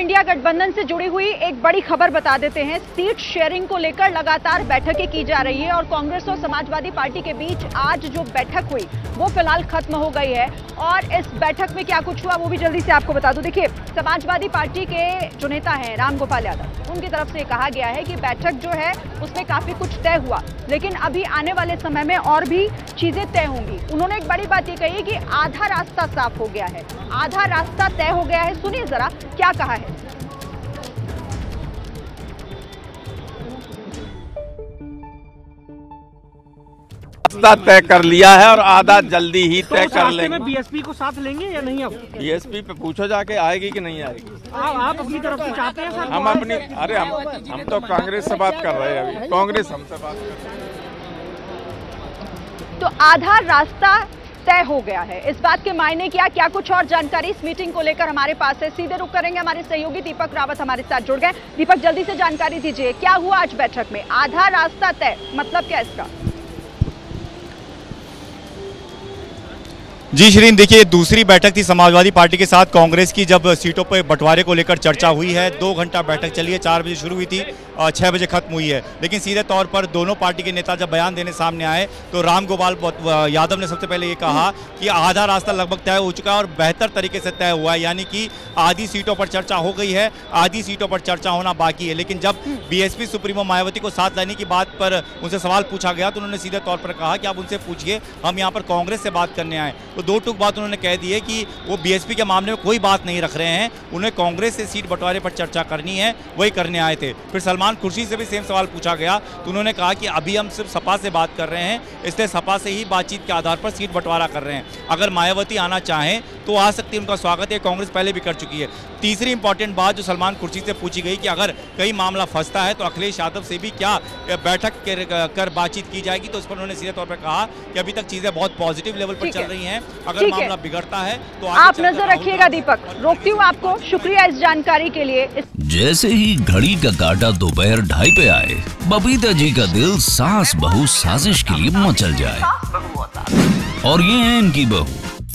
India गठबंधन से जुड़ी हुई एक बड़ी खबर बता देते हैं। सीट शेयरिंग को लेकर लगातार बैठकें की जा रही है और कांग्रेस और समाजवादी पार्टी के बीच आज जो बैठक हुई, वो फ़िलहाल खत्म हो गई है। और इस बैठक में क्या कुछ हुआ, वो भी जल्दी से आपको बता दूँ। देखिए, समाजवादी पार्टी के जो नेता हैं रामगोपाल यादव, उनकी तरफ़ से कहा गया है कि बैठक जो है, उसमें काफ़ी कुछ तय हुआ। लेकिन अभी आने वाले समय में और भी चीज़ें तय होंगी। उन्होंने एक बड़ी बात ये कही कि आधा रास्ता साफ़ हो गया है। आधा रास्ता तय हो गया है। सुनिए जरा, क्या कहा है? रास्ता तय कर लिया है और आधा जल्दी ही तो तय उस कर रास्ते में लेंगे बीएसपी को साथ लेंगे या नहीं अब बीएसपी पे पूछो जाके आएगी कि नहीं आएगी? आप, आप अपनी तरफ़ से चाहते हैं हम अपनी अरे हम हम तो कांग्रेस से बात कर रहे हैं अभी। कांग्रेस हमसे बात कर रही है। तो आधा रास्ता तय हो गया है। इस बात के मायने क्या क्या कुछ और जानकारी इस मीटिंग को लेकर हमारे पास है? सीधे रुक करेंगे हमारे सहयोगी दीपक रावत हमारे साथ जुड़ गए। दीपक, जल्दी से जानकारी दीजिए, क्या हुआ आज बैठक में? आधा रास्ता तय मतलब क्या इसका? जी श्रीन, देखिए, दूसरी बैठक थी समाजवादी पार्टी के साथ कांग्रेस की, जब सीटों पर बंटवारे को लेकर चर्चा हुई है। दो घंटा बैठक चली है, चार बजे शुरू हुई थी। छः बजे खत्म हुई है। लेकिन सीधे तौर पर दोनों पार्टी के नेता जब बयान देने सामने आए तो राम गोपाल यादव ने सबसे पहले ये कहा कि आधा रास्ता लगभग तय हो चुका है और बेहतर तरीके से तय हुआ है। यानी कि आधी सीटों पर चर्चा हो गई है, आधी सीटों पर चर्चा होना बाकी है। लेकिन जब बीएसपी सुप्रीमो मायावती को साथ लाने की बात पर उनसे सवाल पूछा गया तो उन्होंने सीधे तौर पर कहा कि आप उनसे पूछिए, हम यहाँ पर कांग्रेस से बात करने आए। तो दो टुक बात उन्होंने कह दी है कि वो बीएसपी के मामले में कोई बात नहीं रख रहे हैं, उन्हें कांग्रेस से सीट बंटवारे पर चर्चा करनी है, वही करने आए थे। फिर सलमान खुर्शी से भी सेम सवाल पूछा गया तो उन्होंने कहा कि अभी हम सिर्फ़ सपा से बात कर रहे हैं, इसलिए सपा से ही बातचीत के आधार पर सीट बंटवारा कर रहे हैं। अगर मायावती आना चाहें तो आ सकती है उनका स्वागत है। कांग्रेस पहले भी कर चुकी है। तीसरी इंपॉर्टेंट बात जो सलमान खुर्शी से पूछी गई कि अगर कई मामला फंसता है तो अखिलेश यादव से भी क्या बैठक कर, कर बातचीत की जाएगी? तो इस पर उन्होंने सीधे तौर पर कहा कि अभी तक चीज़ें बहुत पॉजिटिव लेवल पर चल रही हैं। अगर मामला बिगड़ता है तो आप नज़र रखिएगा दीपक। रोकती हूँ आपको। शुक्रिया इस जानकारी के लिए। जैसे ही घड़ी का काटा दोपहर ढाई पे आए बबीता जी का दिल सास बहू साजिश के लिए मचल जाए। और ये है इनकी बहू।